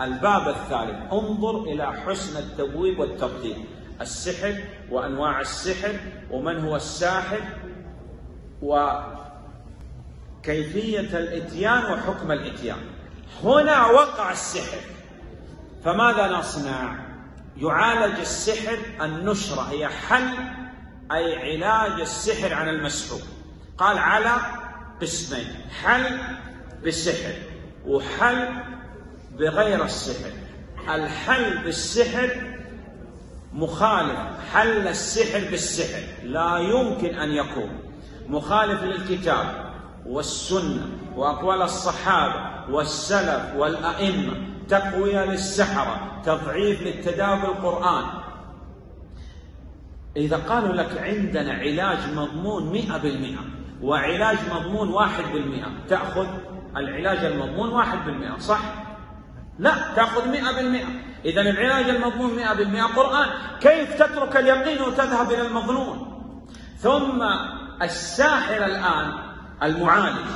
الباب الثالث انظر إلى حسن التبويب والترتيب السحر وأنواع السحر ومن هو الساحر وكيفية الإتيان وحكم الإتيان. هنا وقع السحر. فماذا نصنع؟ يعالج السحر النشرة هي حل أي علاج السحر عن المسحور قال على قسمين حل بالسحر وحل بغير السحر. الحل بالسحر مخالف. حل السحر بالسحر. لا يمكن أن يكون مخالف للكتاب والسنة وأقوال الصحابة والسلف والأئمة. تقوية للسحرة. تضعيف للتداوي بالقرآن إذا قالوا لك عندنا علاج مضمون مئة بالمئة وعلاج مضمون واحد بالمئة تأخذ العلاج المضمون واحد بالمئة صح؟ لا تأخذ مئة بالمئة. إذا العلاج المضمون مئة بالمئة. قرآن كيف تترك اليقين وتذهب إلى المظنون؟ ثم الساحر الآن المعالج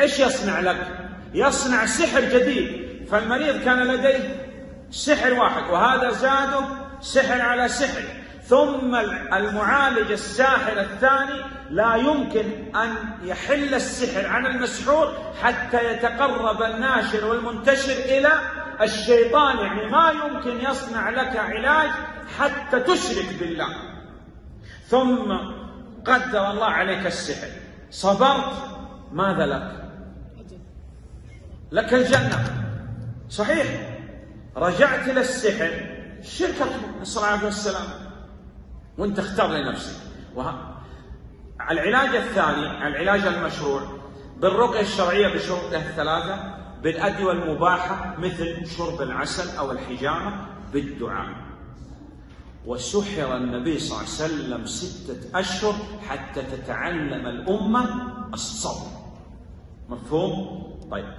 إيش يصنع لك؟ يصنع سحر جديد. فالمريض كان لديه سحر واحد وهذا زاده سحر على سحر. ثم المعالج الساحر الثاني لا يمكن أن يحل السحر عن المسحور حتى يتقرب الناشر والمنتشر إلى الشيطان يعني ما يمكن يصنع لك علاج حتى تشرك بالله. ثم قدر الله عليك السحر. صبرت ماذا لك؟ لك الجنة. صحيح. رجعت إلى السحر. شركة نسأل الله والسلام وانت اختار لنفسك. العلاج الثاني العلاج المشروع بالرقية الشرعية بشروطها الثلاثة. بالأدوية المباحة مثل شرب العسل أو الحجامة بالدعاء. وسحر النبي صلى الله عليه وسلم ستة أشهر حتى تتعلم الأمة الصبر. مفهوم؟ طيب.